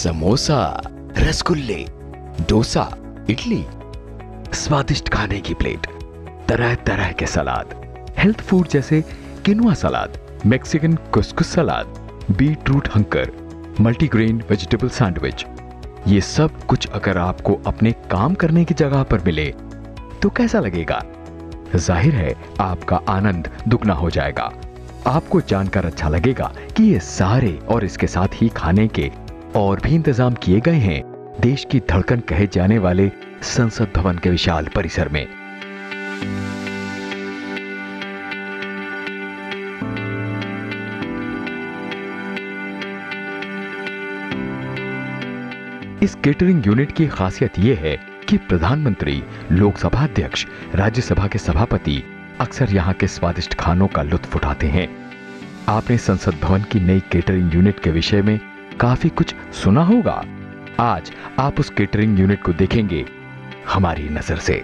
समोसा, रसगुल्ले, डोसा, इडली, स्वादिष्ट खाने की प्लेट तरह तरह के सलाद हेल्थ फ़ूड जैसे quinoa salad Mexican couscous salad beetroot हंकर multigrain vegetable sandwich ये सब कुछ अगर आपको अपने काम करने की जगह पर मिले तो कैसा लगेगा? ज़ाहिर है, आपका आनंद दुगना हो जाएगा। आपको जानकर अच्छा लगेगा कि ये सारे और इसके साथ ही खाने के और भी इंतज़ाम किए गए हैं। देश की धड़कन कहे जाने वाले संसद भवन के विशाल परिसर में। इस केटरिंग यूनिट की खासियत यह है कि प्रधानमंत्री, लोकसभा अध्यक्ष, राज्यसभा के सभापति अक्सर यहाँ के स्वादिष्ट खानों का लुत्फ उठाते हैं। आपने संसद भवन की नई केटरिंग यूनिट के विषय में काफ़ी कुछ सुना होगा। आज आप उस केटरिंग यूनिट को देखेंगे, हमारी नज़र से।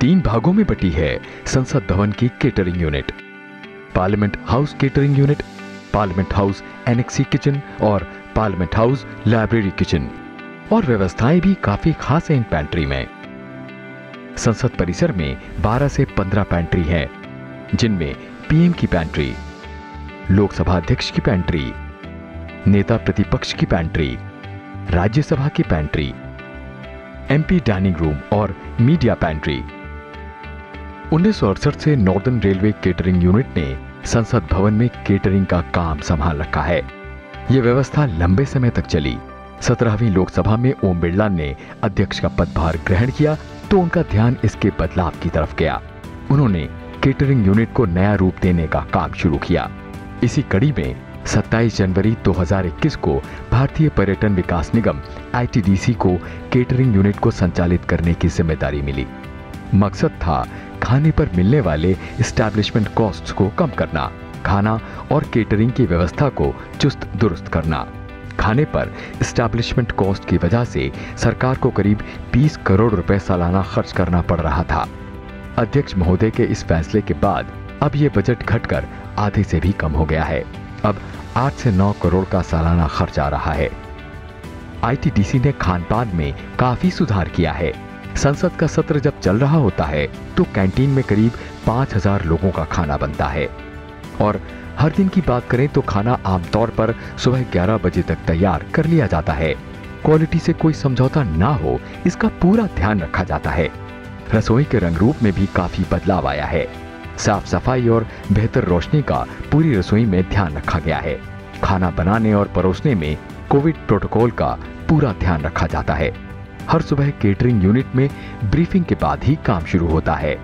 तीन भागों में बटी है संसद भवन की catering unit Parliament House catering unit Parliament House annexe kitchen और पार्लियामेंट हाउस लाइब्रेरी किचन और व्यवस्थाएँ भी काफ़ी खास है इन पैंट्री में। संसद परिसर में 12 से 15 पैंट्री हैं, जिनमें पीएम की पैंट्री, लोकसभा अध्यक्ष की पैंट्री, नेता प्रतिपक्ष की पैंट्री, राज्यसभा की पैंट्री एमपी डाइनिंग रूम और मीडिया पैंट्री। उन्नीस से नॉर्दर्न रेलवे केटरिंग यूनिट ने संसद भवन में केटरिंग का काम संभाल रखा है। यह व्यवस्था लंबे समय तक चली। सत्रहवीं लोकसभा में ओम बिरला ने अध्यक्ष का पदभार ग्रहण किया तो उनका ध्यान इसके बदलाव की तरफ़ गया। उन्होंने केटरिंग यूनिट को नया रूप देने का काम शुरू किया। इसी कड़ी में 27 जनवरी 2021 को भारतीय पर्यटन विकास निगम आईटीडीसी को केटरिंग यूनिट को संचालित करने की ज़िम्मेदारी मिली। मकसद था खाने पर मिलने वाले स्टैब्लिशमेंट कॉस्ट्स को कम करना, खाना और केटरिंग की व्यवस्था को चुस्त दुरुस्त करना। खाने पर स्टैब्लिशमेंट कॉस्ट की वजह से सरकार को करीब 20 करोड़ रुपए सालाना खर्च करना पड़ रहा था। अध्यक्ष महोदय के इस फैसले के बाद अब ये बजट घटकर आधे से भी कम हो गया है। अब आठ से नौ करोड़ का सालाना खर्च आ रहा है। आईटीडीसी ने खान पान में काफ़ी सुधार किया है। संसद का सत्र जब चल रहा होता है तो कैंटीन में करीब 5000 लोगों का खाना बनता है। और हर दिन की बात करें तो खाना आमतौर पर सुबह 11 बजे तक तैयार कर लिया जाता है। क्वालिटी से कोई समझौता ना हो, इसका पूरा ध्यान रखा जाता है। रसोई के रंग रूप में भी काफ़ी बदलाव आया है। साफ़ सफ़ाई और बेहतर रोशनी का पूरी रसोई में ध्यान रखा गया है। खाना बनाने और परोसने में कोविड प्रोटोकॉल का पूरा ध्यान रखा जाता है। हर सुबह केटरिंग यूनिट में ब्रीफिंग के बाद ही काम शुरू होता है।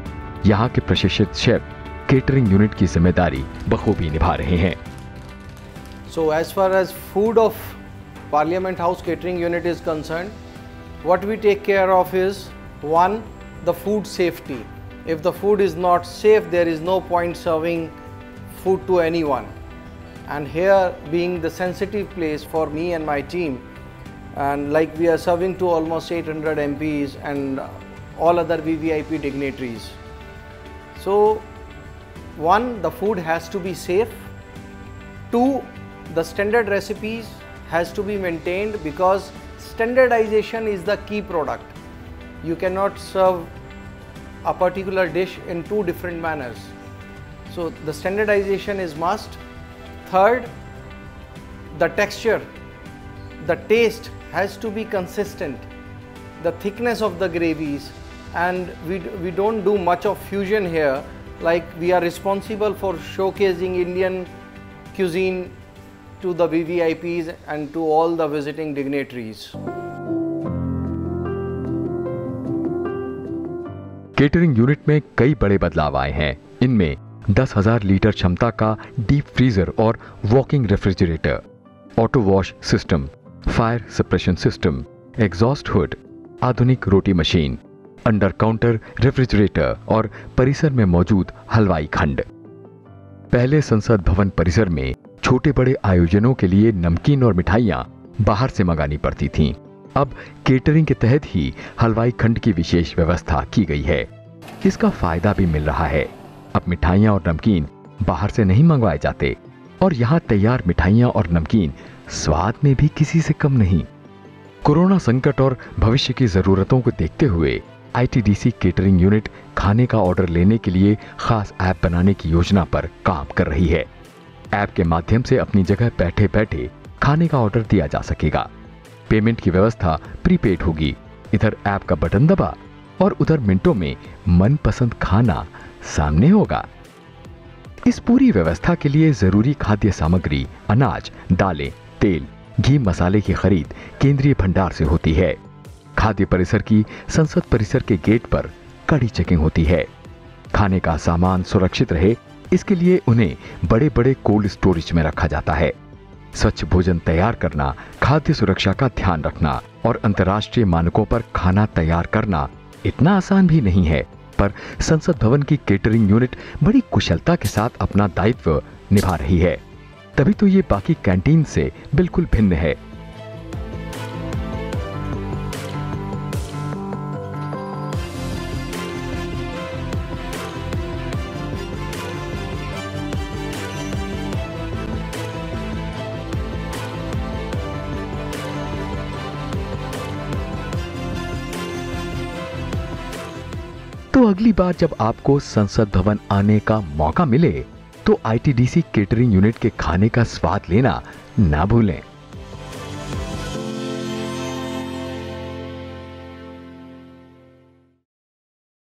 यहाँ के प्रशिक्षित शेफ केटरिंग यूनिट की ज़िम्मेदारी बखूबी निभा रहे हैं। So as far as food of Parliament House catering unit is concerned, what we take care of is one, the food safety. If the food is not safe, there is no point serving food to anyone. And here being the sensitive place for me and my team, and like we are serving to almost 800 MPs and all other VVIP dignitaries. So one, the food has to be safe. Two, the standard recipes has to be maintained because standardization is the key product. You cannot serve a particular dish in two different manners. So the standardization is must. Third, the texture, the taste has to be consistent. The thickness of the gravies and we, we don't do much of fusion here like we are responsible for showcasing Indian cuisine to the VVIPs and to all the visiting dignitaries. Catering unit में कई बड़े बदलाव आए हैं इनमें दस हज़ार litre क्षमता का डीप फ्रीजर और walking refrigerator auto wash system fire suppression system exhaust hood आधुनिक रोटी मशीन अंडर काउंटर रेफ्रिजरेटर और परिसर में मौजूद हलवाई खंड पहले संसद भवन परिसर में छोटे बड़े आयोजनों के लिए नमकीन और मिठाइयाँ बाहर से मंगानी पड़ती थीं। अब केटरिंग के तहत ही हलवाई खंड की विशेष व्यवस्था की गई है। इसका फ़ायदा भी मिल रहा है। अब मिठाइयाँ और नमकीन बाहर से नहीं मंगवाए जाते और यहाँ तैयार मिठाइयाँ और नमकीन स्वाद में भी किसी से कम नहीं। कोरोना संकट और भविष्य की जरूरतों को देखते हुए आईटीडीसी केटरिंग यूनिट खाने का ऑर्डर लेने के लिए खास ऐप बनाने की योजना पर काम कर रही है। ऐप के माध्यम से अपनी जगह बैठे बैठे खाने का ऑर्डर दिया जा सकेगा। पेमेंट की व्यवस्था प्रीपेड होगी। इधर ऐप का बटन दबा और उधर मिनटों में मनपसंद खाना सामने होगा। इस पूरी व्यवस्था के लिए ज़रूरी खाद्य सामग्री, अनाज, दालें, तेल, घी मसाले की खरीद केंद्रीय भंडार से होती है। खाद्य परिसर की संसद परिसर के गेट पर कड़ी चेकिंग होती है। खाने का सामान सुरक्षित रहे, इसके लिए उन्हें बड़े बड़े कोल्ड स्टोरेज में रखा जाता है। स्वच्छ भोजन तैयार करना, खाद्य सुरक्षा का ध्यान रखना और अंतर्राष्ट्रीय मानकों पर खाना तैयार करना इतना आसान भी नहीं है, पर संसद भवन की केटरिंग यूनिट बड़ी कुशलता के साथ अपना दायित्व निभा रही है। तभी तो ये बाकी कैंटीन से बिल्कुल भिन्न है। अगली बार जब आपको संसद भवन आने का मौका मिले तो आईटीडीसी केटरिंग यूनिट के खाने का स्वाद लेना ना भूलें।